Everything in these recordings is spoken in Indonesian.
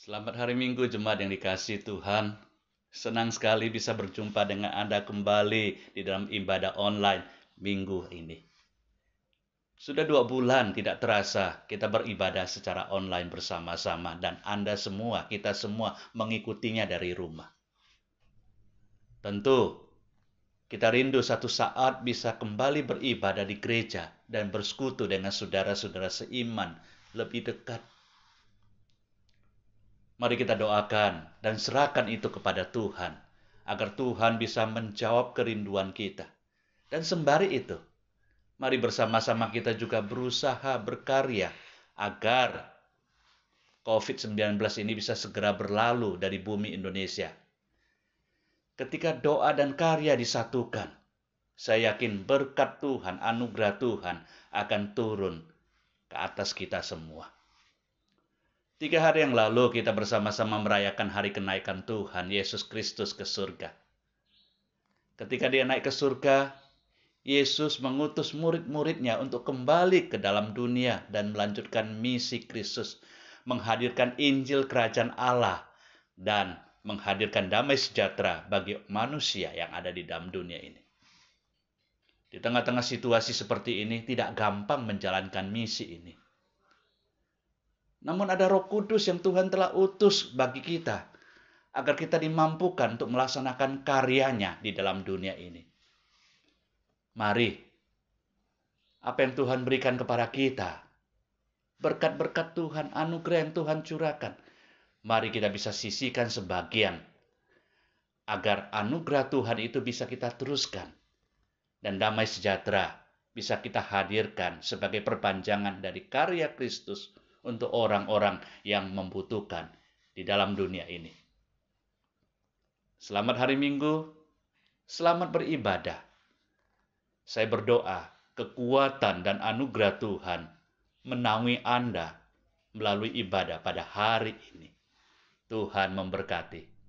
Selamat hari Minggu jemaat yang dikasih Tuhan. Senang sekali bisa berjumpa dengan Anda kembali di dalam ibadah online minggu ini. Sudah dua bulan tidak terasa kita beribadah secara online bersama-sama dan Anda semua, kita semua mengikutinya dari rumah. Tentu kita rindu satu saat bisa kembali beribadah di gereja dan bersekutu dengan saudara-saudara seiman lebih dekat Mari kita doakan dan serahkan itu kepada Tuhan, agar Tuhan bisa menjawab kerinduan kita. Dan sembari itu, mari bersama-sama kita juga berusaha berkarya agar COVID-19 ini bisa segera berlalu dari bumi Indonesia. Ketika doa dan karya disatukan, saya yakin berkat Tuhan, anugerah Tuhan akan turun ke atas kita semua. Tiga hari yang lalu kita bersama-sama merayakan hari kenaikan Tuhan Yesus Kristus ke surga. Ketika dia naik ke surga, Yesus mengutus murid-muridnya untuk kembali ke dalam dunia dan melanjutkan misi Kristus, menghadirkan Injil Kerajaan Allah dan menghadirkan damai sejahtera bagi manusia yang ada di dalam dunia ini. Di tengah-tengah situasi seperti ini, tidak gampang menjalankan misi ini. Namun ada roh kudus yang Tuhan telah utus bagi kita. Agar kita dimampukan untuk melaksanakan karyanya di dalam dunia ini. Mari, apa yang Tuhan berikan kepada kita, berkat-berkat Tuhan, anugerah yang Tuhan curahkan, mari kita bisa sisihkan sebagian agar anugerah Tuhan itu bisa kita teruskan dan damai sejahtera bisa kita hadirkan sebagai perpanjangan dari karya Kristus untuk orang-orang yang membutuhkan di dalam dunia ini. Selamat hari Minggu, selamat beribadah. Saya berdoa kekuatan dan anugerah Tuhan menaungi Anda melalui ibadah pada hari ini. Tuhan memberkati.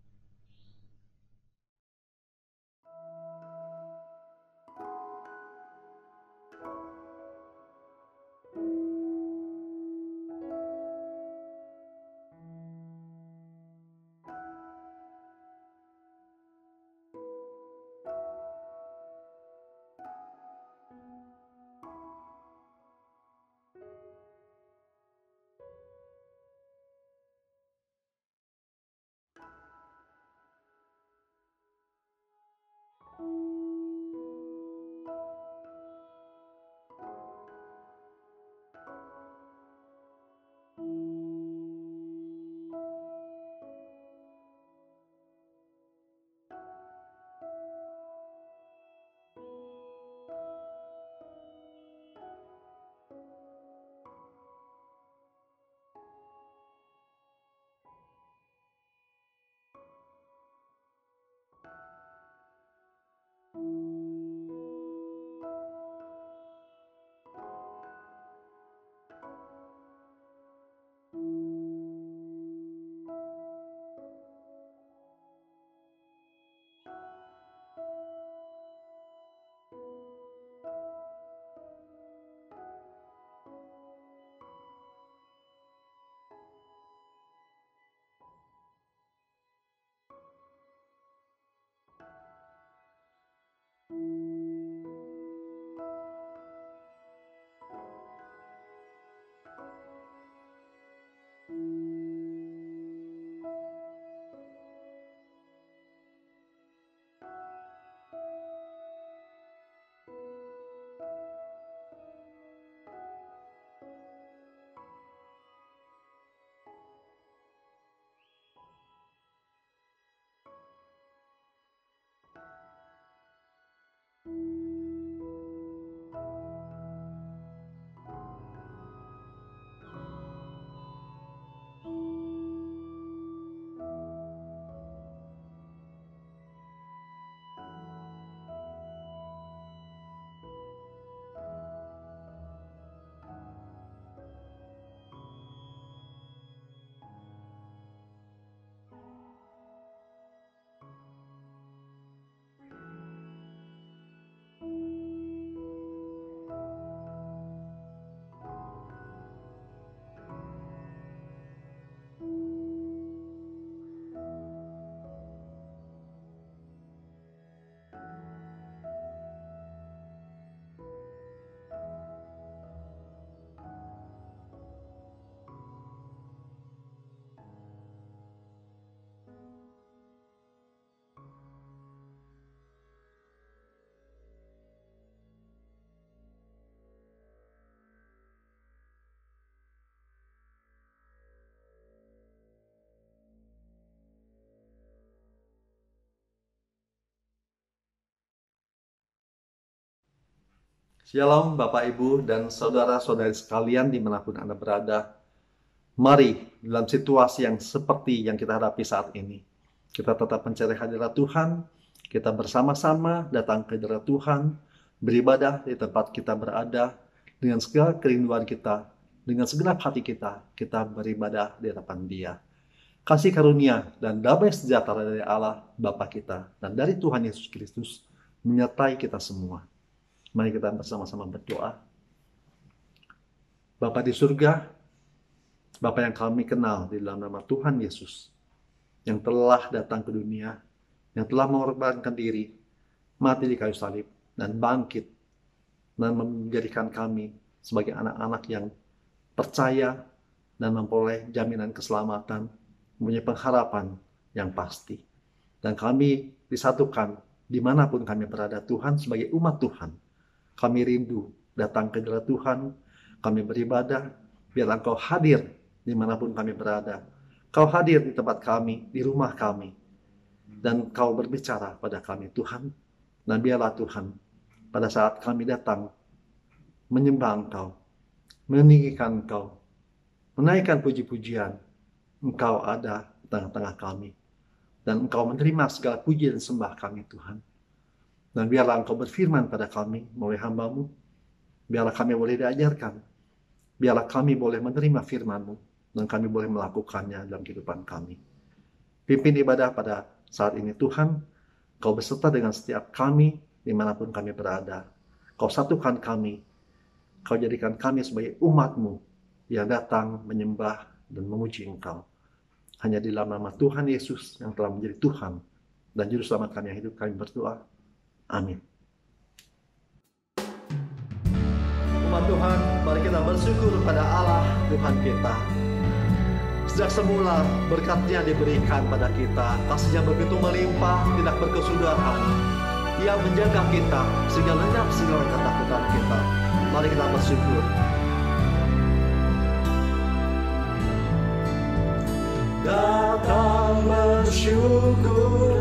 Shalom Bapak Ibu dan saudara-saudari sekalian di mana pun Anda berada. Mari dalam situasi yang seperti yang kita hadapi saat ini. Kita tetap mencari hadirat Tuhan. Kita bersama-sama datang ke hadirat Tuhan. Beribadah di tempat kita berada. Dengan segala kerinduan kita. Dengan segenap hati kita. Kita beribadah di hadapan dia. Kasih karunia dan damai sejahtera dari Allah Bapa kita. Dan dari Tuhan Yesus Kristus menyertai kita semua Mari kita bersama-sama berdoa. Bapa di surga, Bapa yang kami kenal di dalam nama Tuhan Yesus, yang telah datang ke dunia, yang telah mengorbankan diri, mati di kayu salib, dan bangkit, dan menjadikan kami sebagai anak-anak yang percaya dan memperoleh jaminan keselamatan, mempunyai pengharapan yang pasti. Dan kami disatukan di mana pun kami berada Tuhan sebagai umat Tuhan kami rindu datang ke jalan Tuhan, kami beribadah, biar Engkau hadir di mana pun kami berada. Kau hadir di tempat kami, di rumah kami. Dan kau berbicara pada kami, Tuhan. Dan biarlah Tuhan, pada saat kami datang, menyembah Engkau, meninggikan Engkau, menaikkan puji-pujian, Engkau ada di tengah-tengah kami. Dan Engkau menerima segala puji dan sembah kami, Tuhan. Dan biarlah engkau berfirman pada kami melalui hambamu. Biarlah kami boleh diajarkan. Biarlah kami boleh menerima firmanmu. Dan kami boleh melakukannya dalam kehidupan kami. Pimpin ibadah pada saat ini Tuhan. Kau beserta dengan setiap kami di mana pun kami berada. Kau satukan kami. Kau jadikan kami sebagai umatmu yang datang menyembah dan memuji engkau. Hanya di dalam nama Tuhan Yesus yang telah menjadi Tuhan dan Juru Selamat kami yang hidup kami berdoa. Amin. Umat Tuhan, mari kita bersyukur pada Allah Tuhan kita. Sejak semula berkatnya diberikan pada kita, kasihnya begitu melimpah, tidak berkesudahan. Ia menjaga kita sehingga lenyap segala ketakutan kita. Mari kita bersyukur. Datang bersyukurlah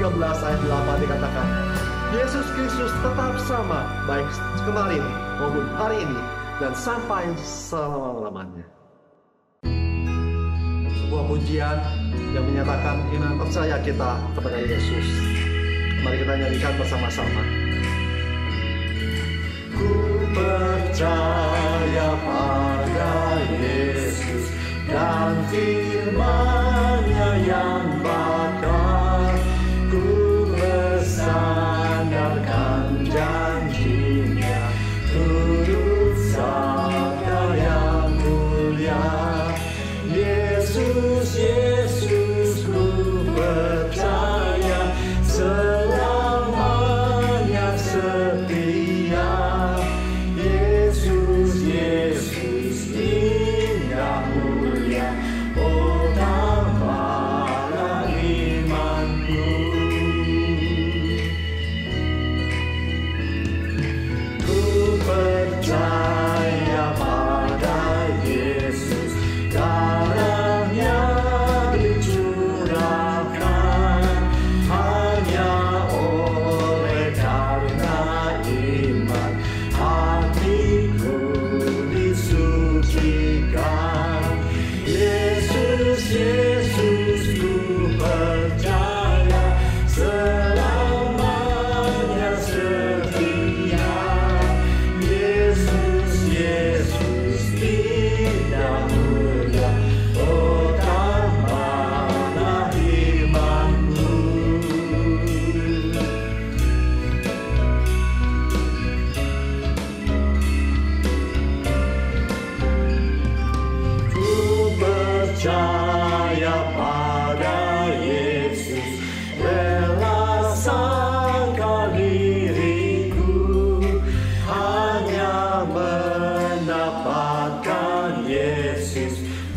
13 ayat 8 dikatakan Yesus Kristus tetap sama baik kemarin maupun hari ini dan sampai selama-lamanya. sebuah pujian yang menyatakan iman percaya kita kepada Yesus. Mari kita nyanyikan bersama-sama. Ku percaya pada Yesus dan firman-Nya yang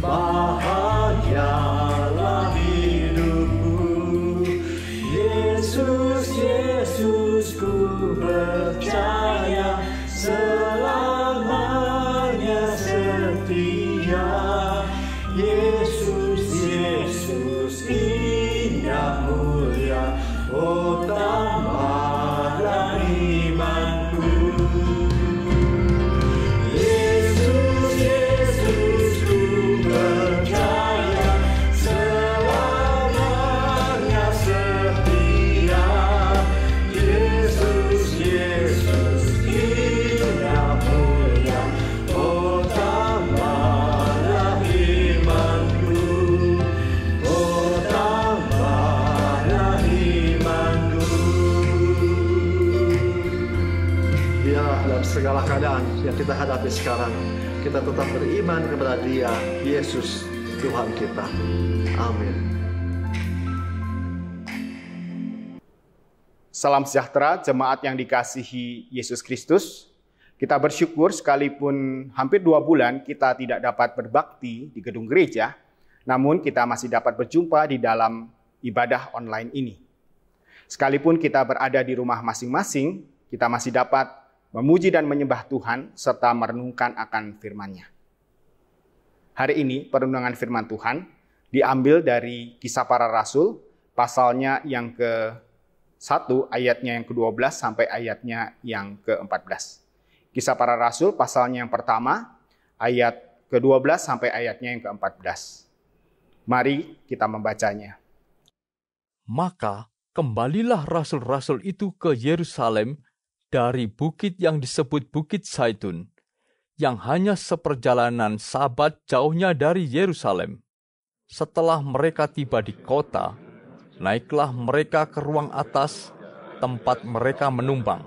Yesus kita hadapi sekarang Kita tetap beriman kepada dia Yesus Tuhan kita Amin Salam sejahtera jemaat yang dikasihi Yesus Kristus. Kita bersyukur sekalipun hampir dua bulan kita tidak dapat berbakti di gedung gereja, namun kita masih dapat berjumpa di dalam ibadah online ini. Sekalipun kita berada di rumah masing-masing, kita masih dapat memuji dan menyembah Tuhan serta merenungkan akan firman-Nya. Hari ini perenungan firman Tuhan diambil dari Kisah Para Rasul pasalnya yang ke 1 ayatnya yang ke-12 sampai ayatnya yang ke-14. Kisah Para Rasul pasalnya yang pertama ayat ke-12 sampai ayatnya yang ke-14. Mari kita membacanya. Maka kembalilah rasul-rasul itu ke Yerusalem dari bukit yang disebut Bukit Zaitun, yang hanya seperjalanan sabat jauhnya dari Yerusalem. Setelah mereka tiba di kota, naiklah mereka ke ruang atas, tempat mereka menumpang.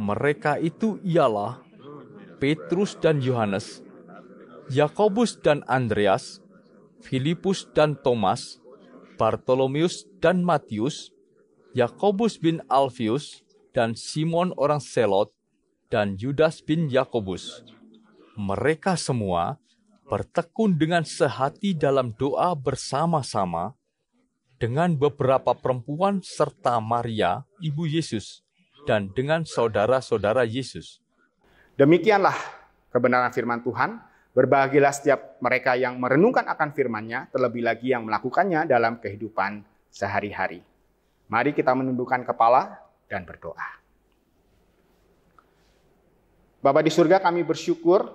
Mereka itu ialah Petrus dan Yohanes, Yakobus dan Andreas, Filipus dan Thomas, Bartolomeus dan Matius, Yakobus bin Alfius, dan Simon orang Selot, dan Yudas bin Yakobus. Mereka semua bertekun dengan sehati dalam doa bersama-sama dengan beberapa perempuan serta Maria, ibu Yesus, dan dengan saudara-saudara Yesus. Demikianlah kebenaran firman Tuhan. Berbahagialah setiap mereka yang merenungkan akan firman-Nya, terlebih lagi yang melakukannya dalam kehidupan sehari-hari. Mari kita menundukkan kepala dan berdoa. Bapa di surga kami bersyukur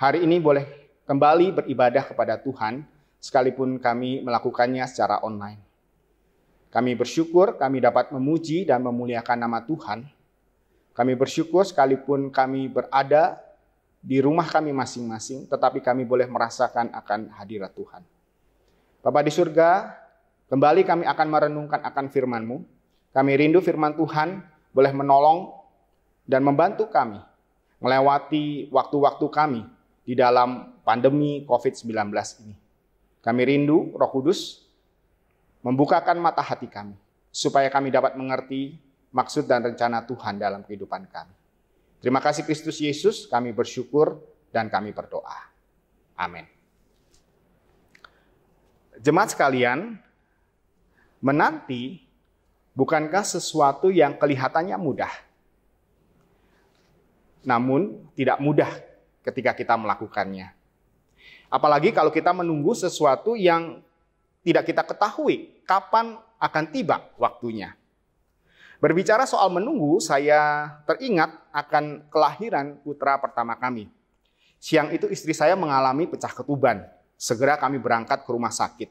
hari ini boleh kembali beribadah kepada Tuhan sekalipun kami melakukannya secara online. Kami bersyukur kami dapat memuji dan memuliakan nama Tuhan. Kami bersyukur sekalipun kami berada di rumah kami masing-masing, tetapi kami boleh merasakan akan hadirat Tuhan. Bapa di surga, kembali kami akan merenungkan akan firman-Mu. Kami rindu firman Tuhan boleh menolong dan membantu kami melewati waktu-waktu kami di dalam pandemi COVID-19 ini. Kami rindu Roh Kudus membukakan mata hati kami supaya kami dapat mengerti maksud dan rencana Tuhan dalam kehidupan kami. Terima kasih Kristus Yesus, kami bersyukur dan kami berdoa. Amin. Jemaat sekalian, menanti bukankah sesuatu yang kelihatannya mudah? Namun tidak mudah ketika kita melakukannya. Apalagi kalau kita menunggu sesuatu yang tidak kita ketahui kapan akan tiba waktunya. Berbicara soal menunggu, saya teringat akan kelahiran putra pertama kami. Siang itu istri saya mengalami pecah ketuban. Segera kami berangkat ke rumah sakit.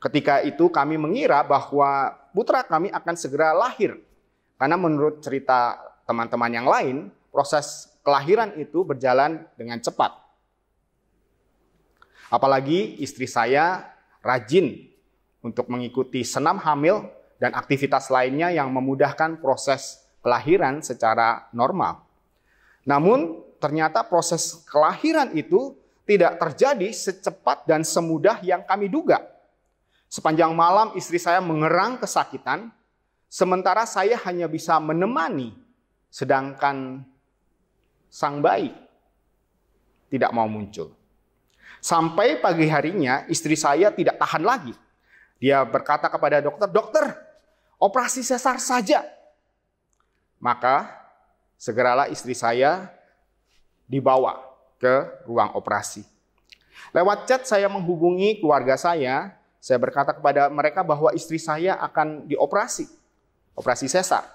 Ketika itu kami mengira bahwa putra kami akan segera lahir. Karena menurut cerita teman-teman yang lain, proses kelahiran itu berjalan dengan cepat. Apalagi istri saya rajin untuk mengikuti senam hamil dan aktivitas lainnya yang memudahkan proses kelahiran secara normal. Namun, ternyata proses kelahiran itu tidak terjadi secepat dan semudah yang kami duga. Sepanjang malam istri saya mengerang kesakitan, sementara saya hanya bisa menemani, sedangkan sang bayi tidak mau muncul. Sampai pagi harinya istri saya tidak tahan lagi. Dia berkata kepada dokter, dokter, operasi sesar saja. Maka segeralah istri saya dibawa ke ruang operasi. Lewat chat saya menghubungi keluarga saya, saya berkata kepada mereka bahwa istri saya akan dioperasi, operasi sesar.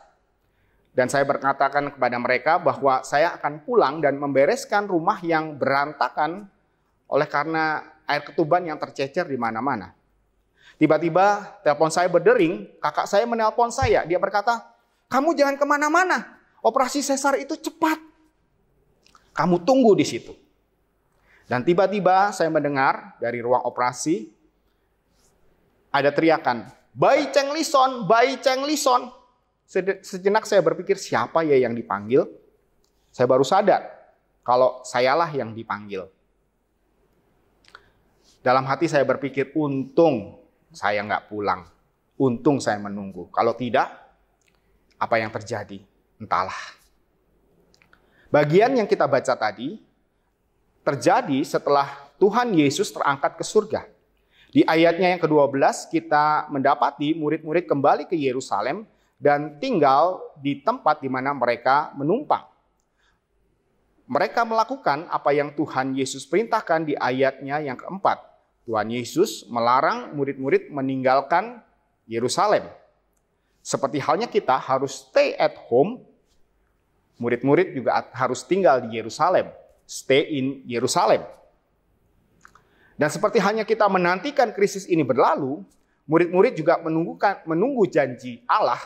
Dan saya berkatakan kepada mereka bahwa saya akan pulang dan membereskan rumah yang berantakan oleh karena air ketuban yang tercecer di mana-mana. Tiba-tiba telepon saya berdering, kakak saya menelpon saya. Dia berkata, kamu jangan ke mana-mana. Operasi sesar itu cepat. Kamu tunggu di situ. Dan tiba-tiba saya mendengar dari ruang operasi ada teriakan, Bai Cheng Lison, Bai Cheng Lison. Sejenak saya berpikir siapa ya yang dipanggil. Saya baru sadar kalau sayalah yang dipanggil. Dalam hati saya berpikir, untung saya nggak pulang. Untung saya menunggu. Kalau tidak, apa yang terjadi? Entahlah. Bagian yang kita baca tadi terjadi setelah Tuhan Yesus terangkat ke surga. Di ayatnya yang ke-12 kita mendapati murid-murid kembali ke Yerusalem dan tinggal di tempat di mana mereka menumpang. Mereka melakukan apa yang Tuhan Yesus perintahkan di ayatnya yang keempat. Tuhan Yesus melarang murid-murid meninggalkan Yerusalem. Seperti halnya kita harus stay at home, murid-murid juga harus tinggal di Yerusalem, stay in Yerusalem. Dan seperti hanya kita menantikan krisis ini berlalu, murid-murid juga menunggukan, menunggu janji Allah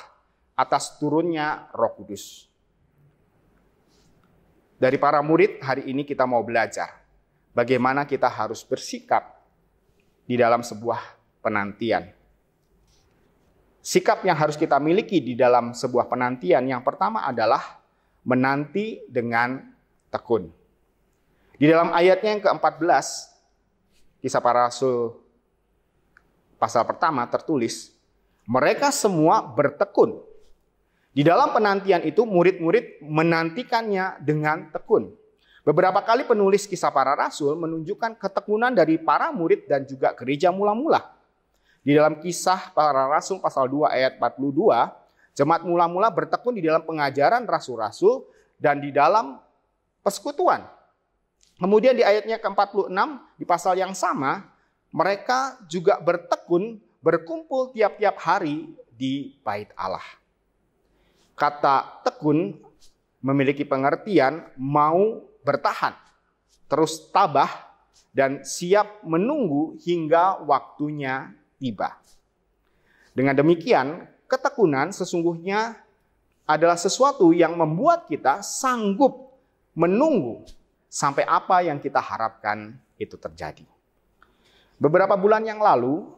atas turunnya Roh Kudus. Dari para murid hari ini kita mau belajar bagaimana kita harus bersikap di dalam sebuah penantian. Sikap yang harus kita miliki di dalam sebuah penantian yang pertama adalah menanti dengan tekun. Di dalam ayatnya yang ke-14, kisah para rasul pasal pertama tertulis, mereka semua bertekun. Di dalam penantian itu murid-murid menantikannya dengan tekun. Beberapa kali penulis kisah para rasul menunjukkan ketekunan dari para murid dan juga gereja mula-mula. Di dalam kisah para rasul pasal 2 ayat 42, jemaat mula-mula bertekun di dalam pengajaran rasul-rasul dan di dalam persekutuan. Kemudian di ayatnya ke-46 di pasal yang sama, mereka juga bertekun berkumpul tiap-tiap hari di bait Allah. Kata tekun memiliki pengertian mau bertahan, terus tabah, dan siap menunggu hingga waktunya tiba. Dengan demikian, ketekunan sesungguhnya adalah sesuatu yang membuat kita sanggup menunggu sampai apa yang kita harapkan itu terjadi. Beberapa bulan yang lalu,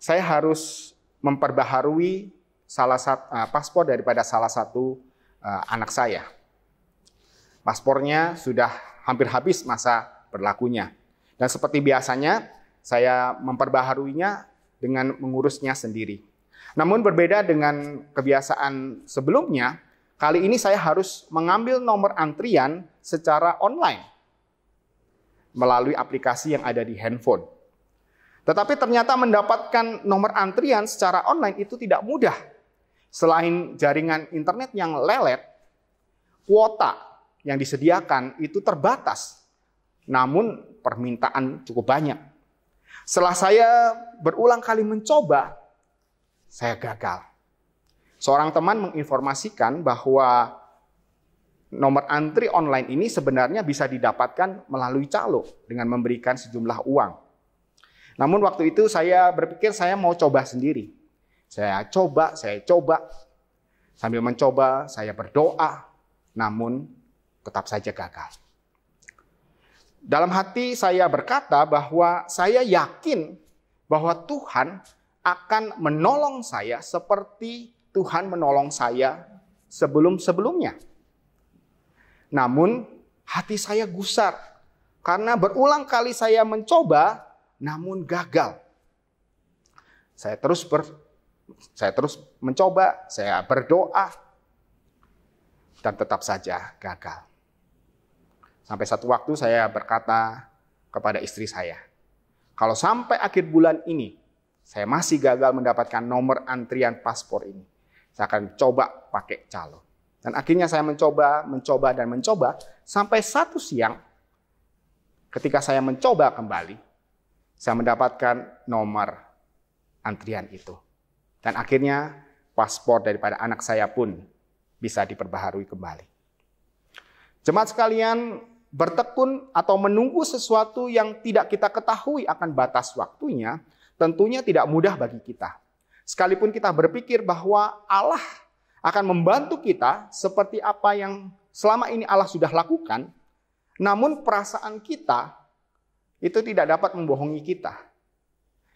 saya harus memperbaharui salah satu uh, paspor daripada salah satu uh, anak saya. Paspornya sudah hampir habis masa berlakunya. Dan seperti biasanya, saya memperbaharuinya dengan mengurusnya sendiri. Namun berbeda dengan kebiasaan sebelumnya, kali ini saya harus mengambil nomor antrian secara online melalui aplikasi yang ada di handphone. Tetapi ternyata mendapatkan nomor antrian secara online itu tidak mudah. Selain jaringan internet yang lelet, kuota yang disediakan itu terbatas. Namun permintaan cukup banyak. Setelah saya berulang kali mencoba, saya gagal. Seorang teman menginformasikan bahwa nomor antri online ini sebenarnya bisa didapatkan melalui calo dengan memberikan sejumlah uang. Namun waktu itu saya berpikir saya mau coba sendiri. Saya coba, saya coba. Sambil mencoba, saya berdoa, namun tetap saja gagal. Dalam hati saya berkata bahwa saya yakin bahwa Tuhan akan menolong saya seperti Tuhan menolong saya sebelum-sebelumnya. Namun hati saya gusar karena berulang kali saya mencoba namun gagal. Saya terus ber, saya terus mencoba, saya berdoa dan tetap saja gagal. Sampai satu waktu saya berkata kepada istri saya, kalau sampai akhir bulan ini saya masih gagal mendapatkan nomor antrian paspor ini, saya akan coba pakai calo. Dan akhirnya saya mencoba, mencoba, dan mencoba sampai satu siang ketika saya mencoba kembali, saya mendapatkan nomor antrian itu. Dan akhirnya paspor daripada anak saya pun bisa diperbaharui kembali. Jemaat sekalian, bertekun atau menunggu sesuatu yang tidak kita ketahui akan batas waktunya, tentunya tidak mudah bagi kita. Sekalipun kita berpikir bahwa Allah akan membantu kita seperti apa yang selama ini Allah sudah lakukan, namun perasaan kita itu tidak dapat membohongi kita.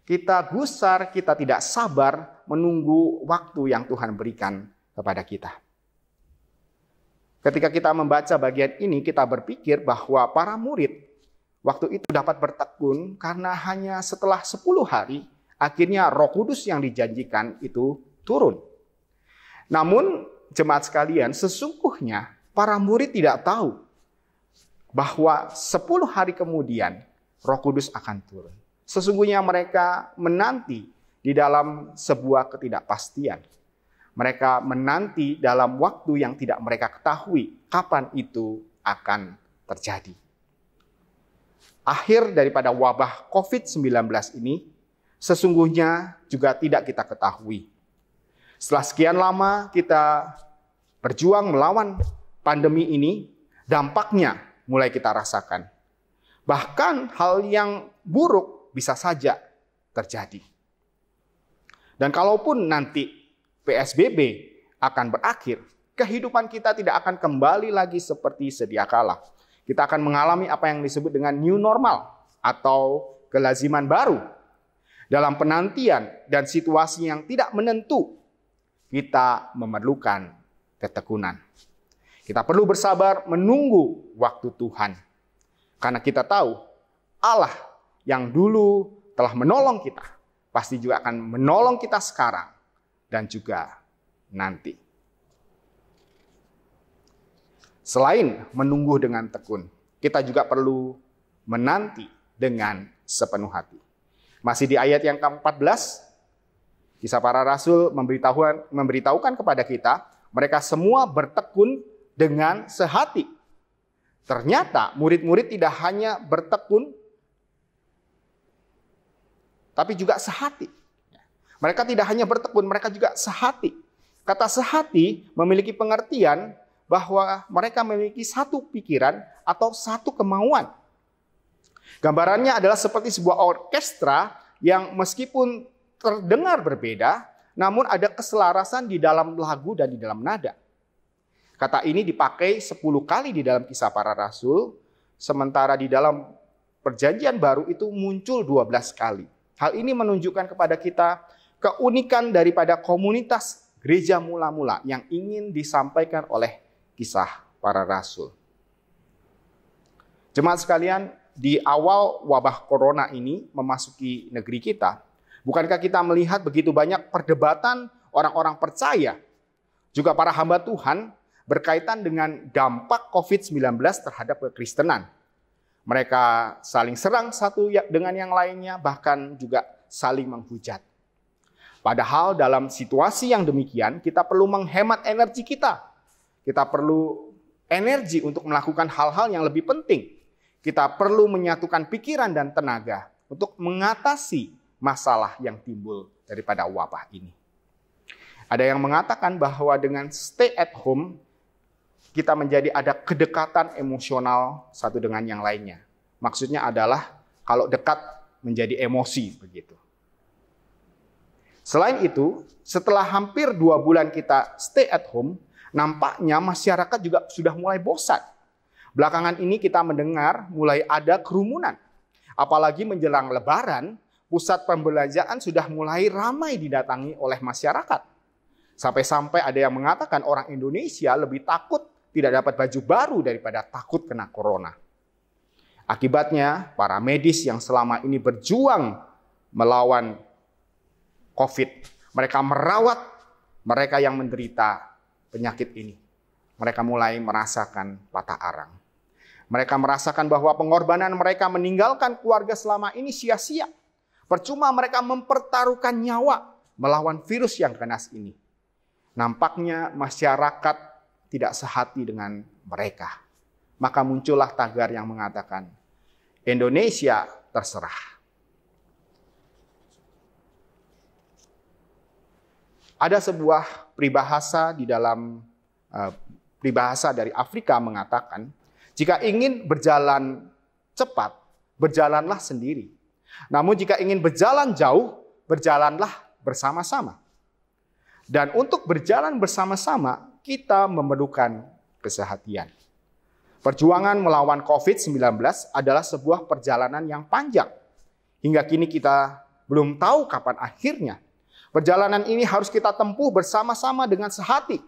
Kita gusar, kita tidak sabar menunggu waktu yang Tuhan berikan kepada kita. Ketika kita membaca bagian ini, kita berpikir bahwa para murid waktu itu dapat bertekun karena hanya setelah 10 hari, akhirnya roh kudus yang dijanjikan itu turun. Namun jemaat sekalian, sesungguhnya para murid tidak tahu bahwa 10 hari kemudian Roh Kudus akan turun. Sesungguhnya mereka menanti di dalam sebuah ketidakpastian. Mereka menanti dalam waktu yang tidak mereka ketahui kapan itu akan terjadi. Akhir daripada wabah COVID-19 ini sesungguhnya juga tidak kita ketahui. Setelah sekian lama kita berjuang melawan pandemi ini, dampaknya mulai kita rasakan. Bahkan hal yang buruk bisa saja terjadi. Dan kalaupun nanti PSBB akan berakhir, kehidupan kita tidak akan kembali lagi seperti sedia kala. Kita akan mengalami apa yang disebut dengan new normal atau kelaziman baru. Dalam penantian dan situasi yang tidak menentu, kita memerlukan ketekunan. Kita perlu bersabar menunggu waktu Tuhan karena kita tahu Allah yang dulu telah menolong kita, pasti juga akan menolong kita sekarang dan juga nanti. Selain menunggu dengan tekun, kita juga perlu menanti dengan sepenuh hati. Masih di ayat yang ke-14, kisah para rasul memberitahukan, memberitahukan kepada kita, mereka semua bertekun dengan sehati Ternyata murid-murid tidak hanya bertekun, tapi juga sehati. Mereka tidak hanya bertekun, mereka juga sehati. Kata sehati memiliki pengertian bahwa mereka memiliki satu pikiran atau satu kemauan. Gambarannya adalah seperti sebuah orkestra yang meskipun terdengar berbeda, namun ada keselarasan di dalam lagu dan di dalam nada. Kata ini dipakai 10 kali di dalam kisah para rasul, sementara di dalam perjanjian baru itu muncul 12 kali. Hal ini menunjukkan kepada kita keunikan daripada komunitas gereja mula-mula yang ingin disampaikan oleh kisah para rasul. Jemaat sekalian, di awal wabah corona ini memasuki negeri kita, bukankah kita melihat begitu banyak perdebatan orang-orang percaya, juga para hamba Tuhan berkaitan dengan dampak COVID-19 terhadap kekristenan. Mereka saling serang satu ya, dengan yang lainnya, bahkan juga saling menghujat. Padahal dalam situasi yang demikian, kita perlu menghemat energi kita. Kita perlu energi untuk melakukan hal-hal yang lebih penting kita perlu menyatukan pikiran dan tenaga untuk mengatasi masalah yang timbul daripada wabah ini. Ada yang mengatakan bahwa dengan stay at home, kita menjadi ada kedekatan emosional satu dengan yang lainnya. Maksudnya adalah kalau dekat menjadi emosi begitu. Selain itu, setelah hampir dua bulan kita stay at home, nampaknya masyarakat juga sudah mulai bosan Belakangan ini kita mendengar mulai ada kerumunan. Apalagi menjelang lebaran, pusat pembelanjaan sudah mulai ramai didatangi oleh masyarakat. Sampai-sampai ada yang mengatakan orang Indonesia lebih takut tidak dapat baju baru daripada takut kena corona. Akibatnya, para medis yang selama ini berjuang melawan COVID, mereka merawat mereka yang menderita penyakit ini. Mereka mulai merasakan patah arang. Mereka merasakan bahwa pengorbanan mereka meninggalkan keluarga selama ini sia-sia. Percuma mereka mempertaruhkan nyawa melawan virus yang ganas ini. Nampaknya masyarakat tidak sehati dengan mereka. Maka muncullah tagar yang mengatakan, Indonesia terserah. Ada sebuah peribahasa di dalam uh, peribahasa dari Afrika mengatakan, jika ingin berjalan cepat, berjalanlah sendiri. Namun jika ingin berjalan jauh, berjalanlah bersama-sama. Dan untuk berjalan bersama-sama, kita memerlukan kesehatian. Perjuangan melawan COVID-19 adalah sebuah perjalanan yang panjang. Hingga kini kita belum tahu kapan akhirnya. Perjalanan ini harus kita tempuh bersama-sama dengan sehati.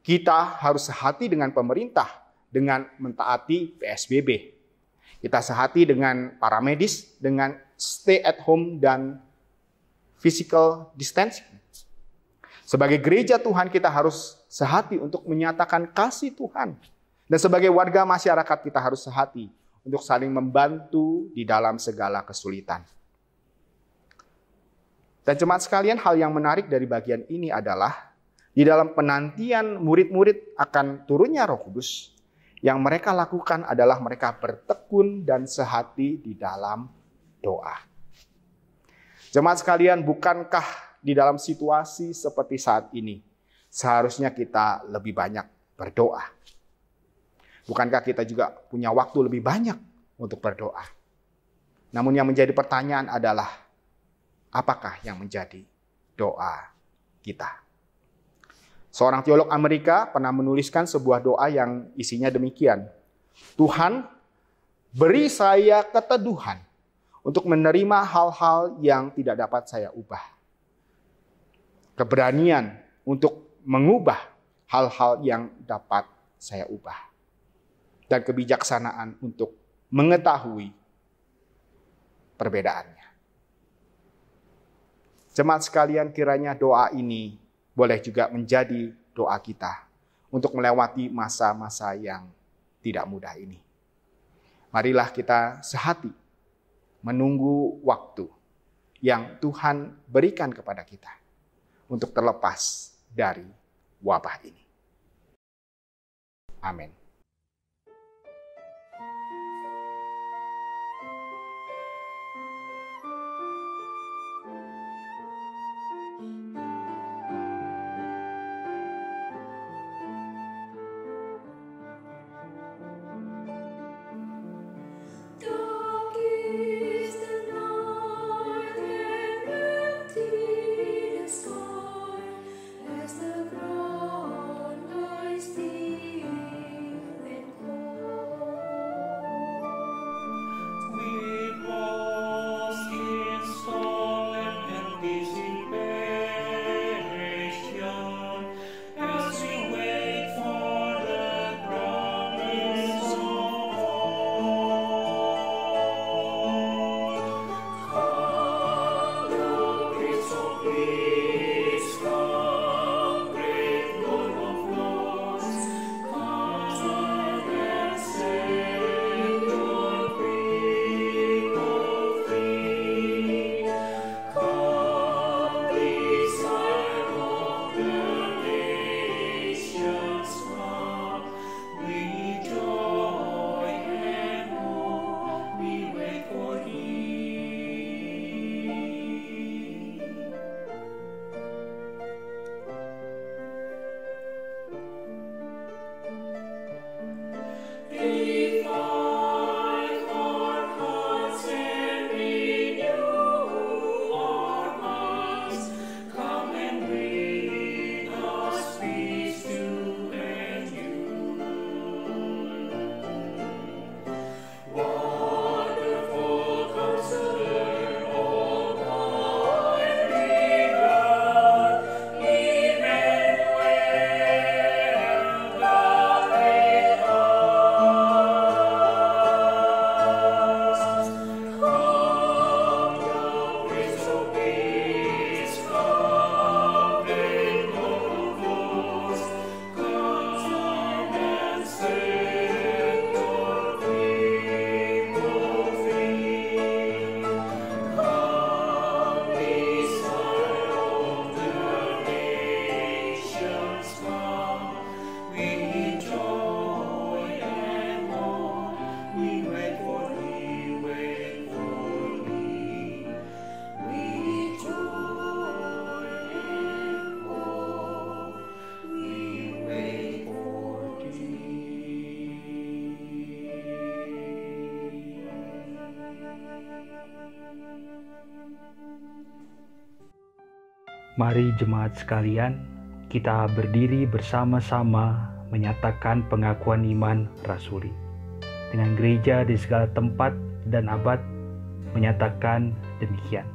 Kita harus sehati dengan pemerintah, dengan mentaati PSBB. Kita sehati dengan para medis, dengan stay at home dan physical distancing. Sebagai gereja Tuhan kita harus sehati untuk menyatakan kasih Tuhan. Dan sebagai warga masyarakat kita harus sehati untuk saling membantu di dalam segala kesulitan. Dan jemaat sekalian, hal yang menarik dari bagian ini adalah di dalam penantian murid-murid akan turunnya Roh Kudus, yang mereka lakukan adalah mereka bertekun dan sehati di dalam doa. Jemaat sekalian, bukankah di dalam situasi seperti saat ini seharusnya kita lebih banyak berdoa? Bukankah kita juga punya waktu lebih banyak untuk berdoa? Namun yang menjadi pertanyaan adalah apakah yang menjadi doa kita? Seorang teolog Amerika pernah menuliskan sebuah doa yang isinya demikian. Tuhan, beri saya keteduhan untuk menerima hal-hal yang tidak dapat saya ubah. Keberanian untuk mengubah hal-hal yang dapat saya ubah. Dan kebijaksanaan untuk mengetahui perbedaannya. Jemaat sekalian kiranya doa ini boleh juga menjadi doa kita untuk melewati masa-masa yang tidak mudah ini. Marilah kita sehati menunggu waktu yang Tuhan berikan kepada kita untuk terlepas dari wabah ini. Amin. Mari jemaat sekalian, kita berdiri bersama-sama menyatakan pengakuan iman rasuli. Dengan gereja di segala tempat dan abad menyatakan demikian.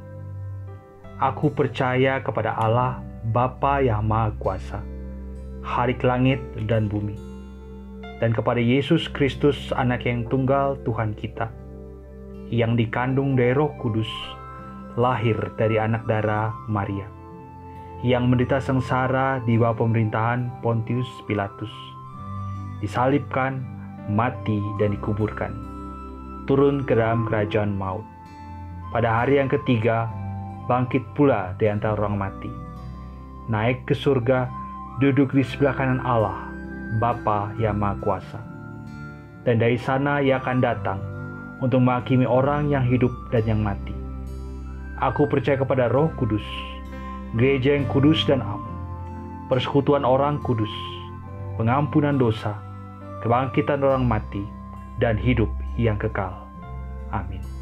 Aku percaya kepada Allah, Bapa yang Maha Kuasa, Hari langit dan bumi, dan kepada Yesus Kristus, Anak yang tunggal Tuhan kita, yang dikandung dari Roh Kudus, lahir dari anak darah Maria, yang menderita sengsara di bawah pemerintahan Pontius Pilatus, disalibkan, mati, dan dikuburkan, turun ke dalam kerajaan maut. Pada hari yang ketiga, bangkit pula di antara orang mati, naik ke surga, duduk di sebelah kanan Allah, Bapa yang Maha Kuasa. Dan dari sana ia akan datang untuk menghakimi orang yang hidup dan yang mati. Aku percaya kepada Roh Kudus, gereja yang kudus dan am, persekutuan orang kudus, pengampunan dosa, kebangkitan orang mati, dan hidup yang kekal. Amin.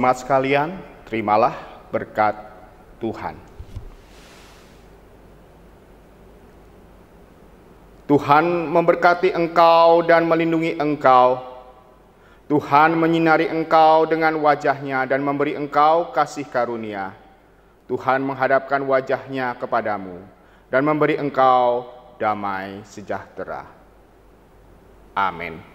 Jemaat sekalian, terimalah berkat Tuhan. Tuhan memberkati engkau dan melindungi engkau. Tuhan menyinari engkau dengan wajahnya dan memberi engkau kasih karunia. Tuhan menghadapkan wajahnya kepadamu dan memberi engkau damai sejahtera. Amin.